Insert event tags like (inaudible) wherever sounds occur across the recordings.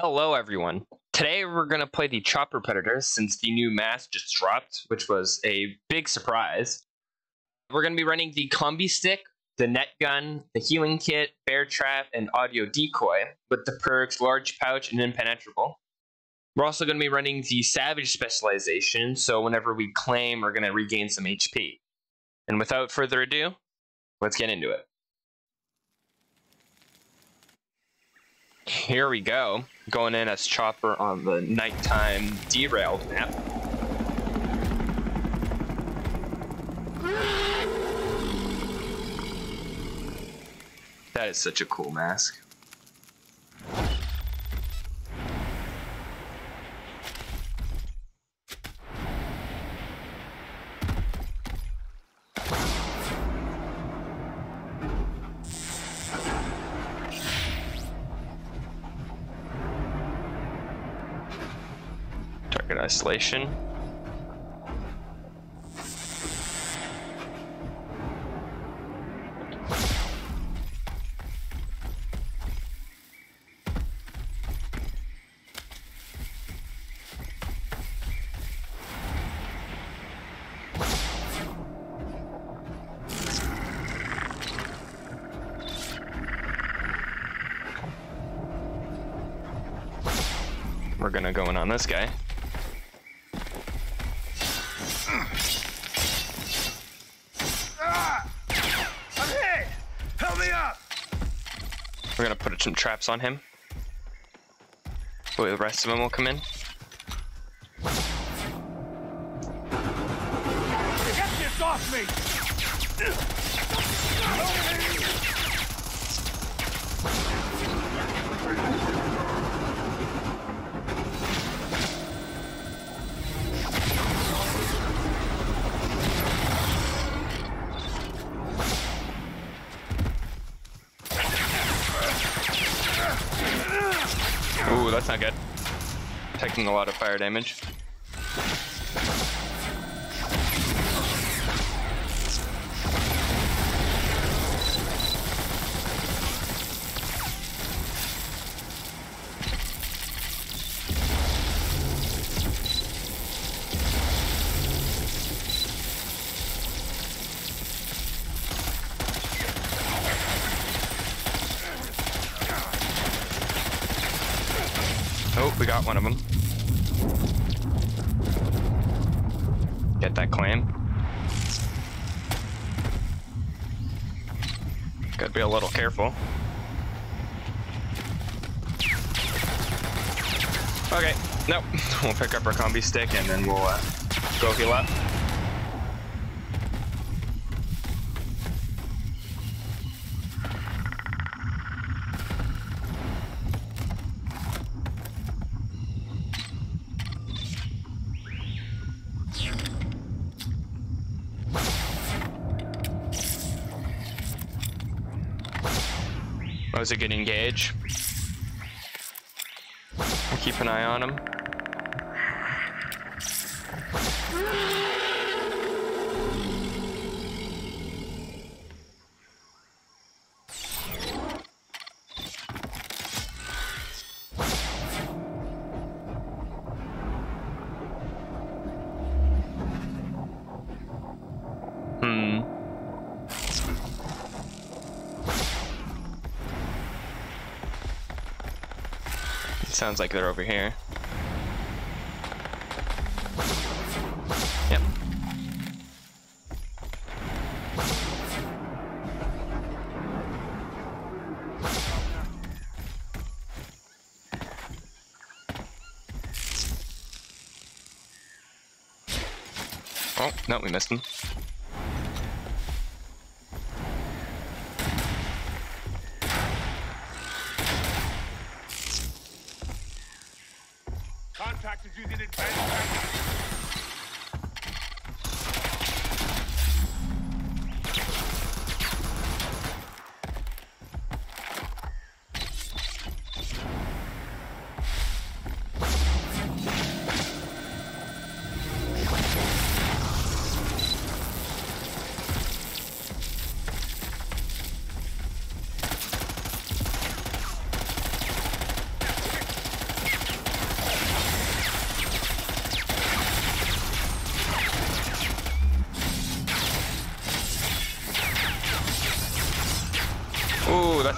Hello, everyone. Today we're going to play the Chopper Predator since the new mask just dropped, which was a big surprise. We're going to be running the combi stick, the net gun, the healing kit, bear trap, and audio decoy with the perks large pouch and impenetrable. We're also going to be running the savage specialization, so whenever we claim, we're going to regain some HP. And without further ado, let's get into it. Here we go. Going in as Chopper on the nighttime derailed map. That is such a cool mask. Target isolation. We're gonna go in on this guy. Ah! I'm hit! Help me up! We're gonna put some traps on him. Wait, the rest of them will come in. Get this off me! Ooh, that's not good. Taking a lot of fire damage. Oh, we got one of them. Get that claim. Gotta be a little careful. Okay, nope. (laughs) We'll pick up our combi stick and then we'll uh, go heal up. Those are getting engage. Keep an eye on him. Sounds like they're over here. Yep. Oh, no, we missed him.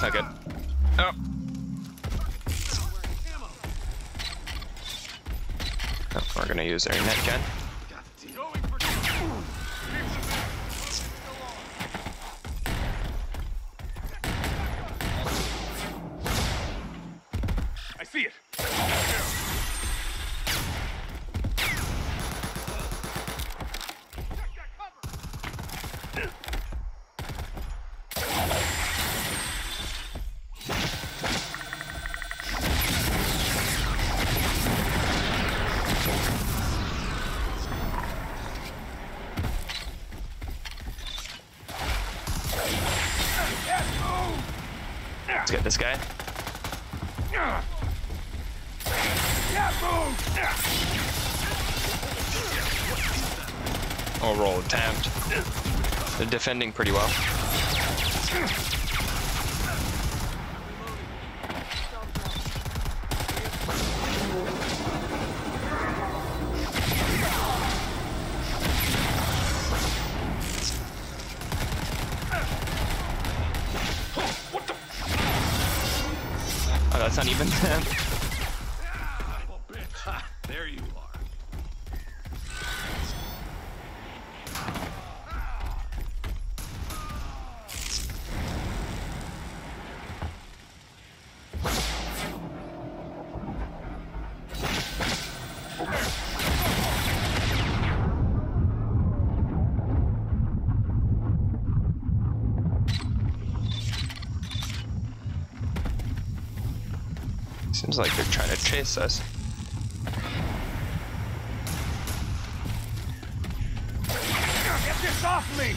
Not good. Oh we're gonna use our net gun. I see it. Let's get this guy. Oh, roll attempt. They're defending pretty well. Oh, (laughs) that's not even them. There you are. Seems like they're trying to chase us. Get this off me!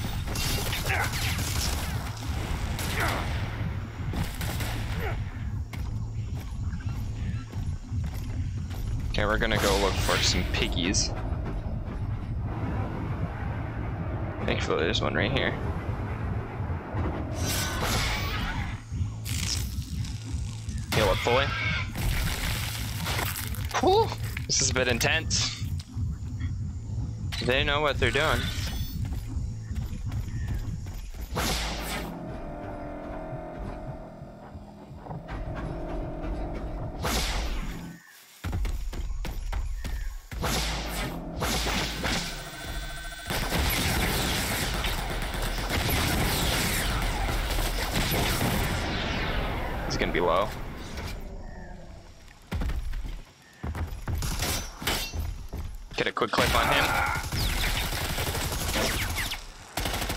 Okay, we're gonna go look for some piggies. Thankfully, there's one right here. Heal up fully. Whew, this is a bit intense. They know what they're doing. He's gonna be low. Get a quick clip on him.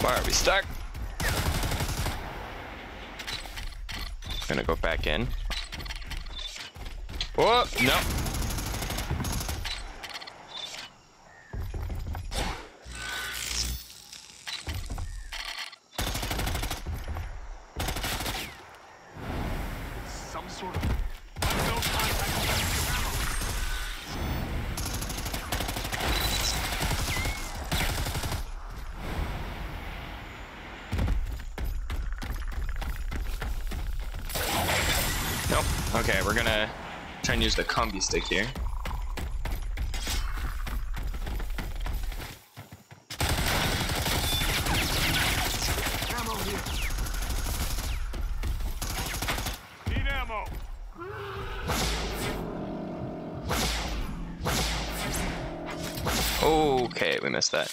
Why are we stuck? Gonna go back in. Oh, no. Some sort of unknown contact. Nope. Okay, we're gonna try and use the combi stick here. Need ammo. Okay, we missed that.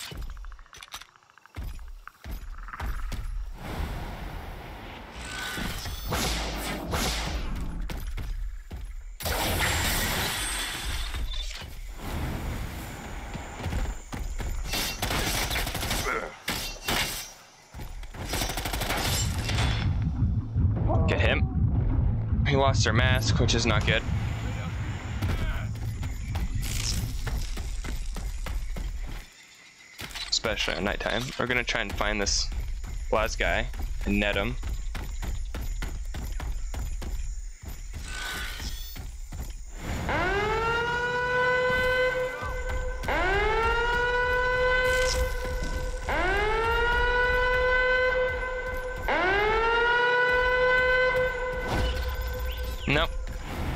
Get him. He lost our mask, which is not good. Especially at nighttime. We're gonna try and find this last guy and net him.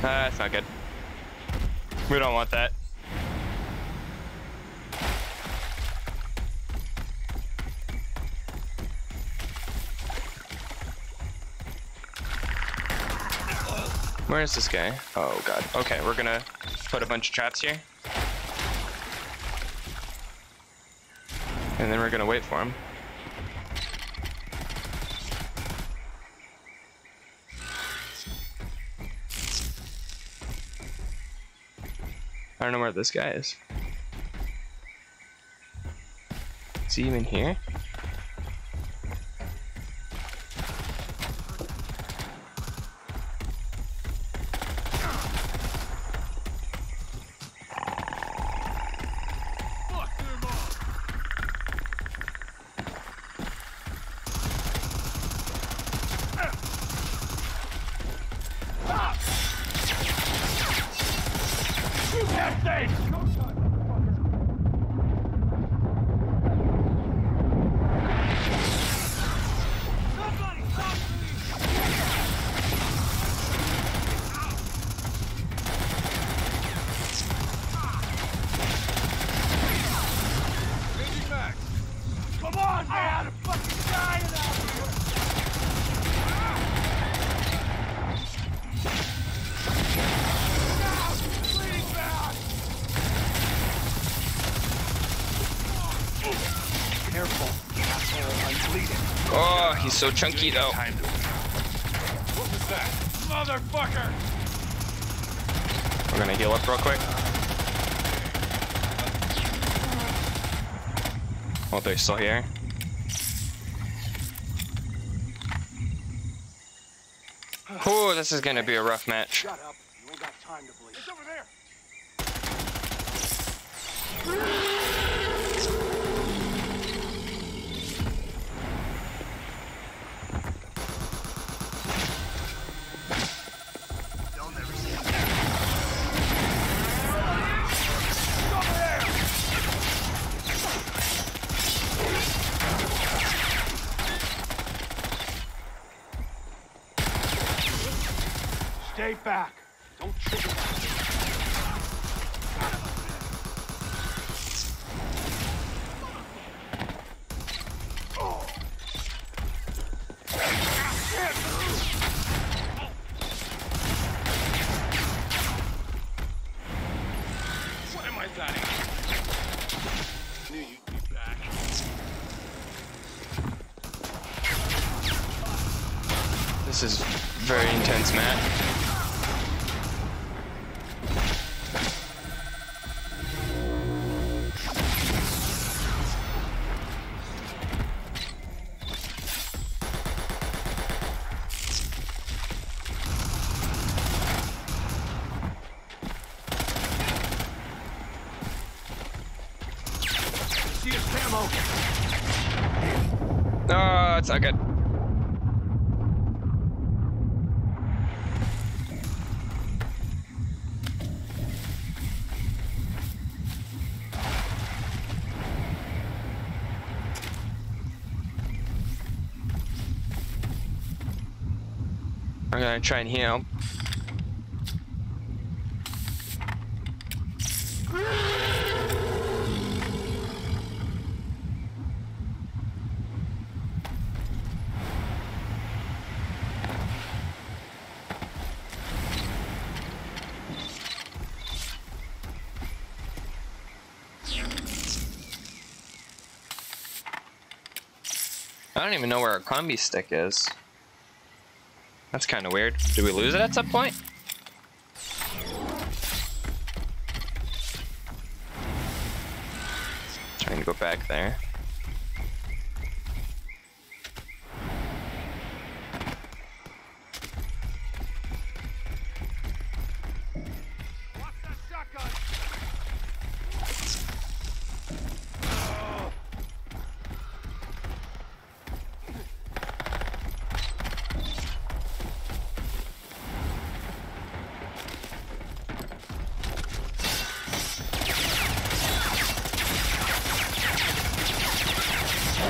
Uh, that's not good. We don't want that. Where is this guy? Oh god. Okay, we're gonna put a bunch of traps here. And then we're gonna wait for him. I don't know where this guy is. Is he even here? Shoot Oh, he's so chunky though. What was that? Motherfucker! We're gonna heal up real quick. Oh, they're still here. Oh, this is gonna be a rough match. Shut up. You don't got time to bleed. It's over there. They'll never see it. It's over there. Stay back. Don't trigger. What am I batting? Knew you'd be back. This is intense, Matt. Oh, it's not good. Gonna try and heal. I don't even know where our combi stick is. That's kind of weird. Did we lose it at some point? Trying to go back there. Watch that shotgun.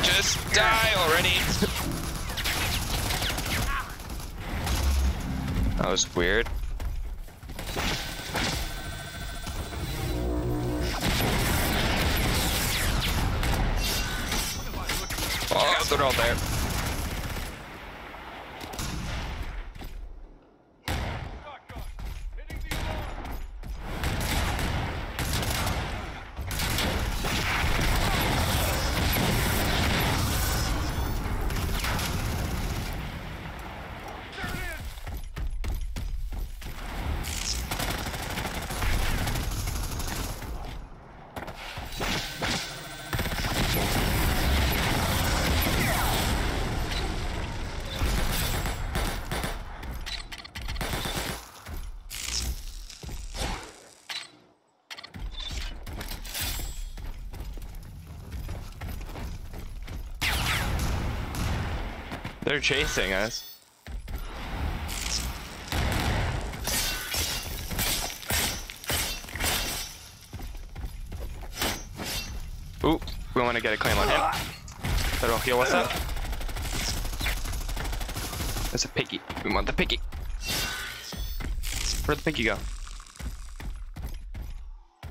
Just die already! that was weird. Oh, they're all there. They're chasing us. Ooh, we want to get a claim on him. That'll heal us up. There's a piggy. We want the piggy. Where'd the piggy go?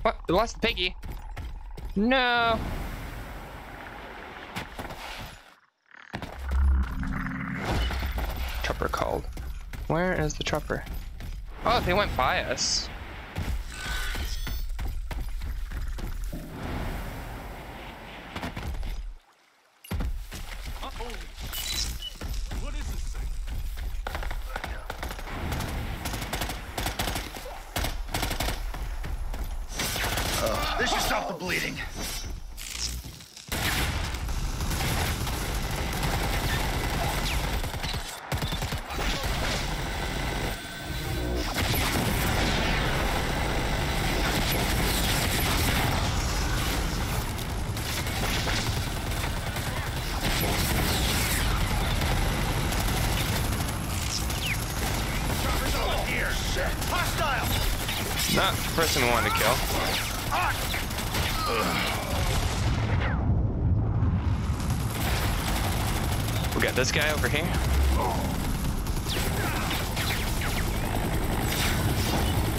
What? We lost the piggy. No. Chopper called. Where is the chopper? Oh, they went by us. This should stop the bleeding. Chopper's over here. Hostile. Not the person wanted to kill. We got this guy over here.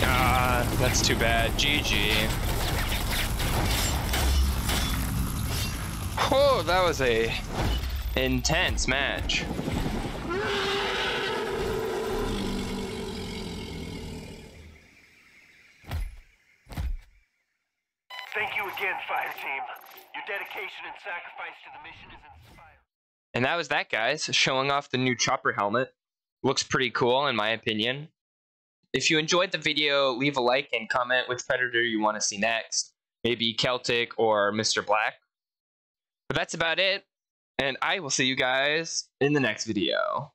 Ah, that's too bad. GG. Oh, that was a intense match. Thank you again, fire team. Your dedication and sacrifice to the mission is inspiring. And that was that, guys, showing off the new chopper helmet. Looks pretty cool, in my opinion. If you enjoyed the video, leave a like and comment which Predator you want to see next. Maybe Celtic or Mr. Black. But that's about it, and I will see you guys in the next video.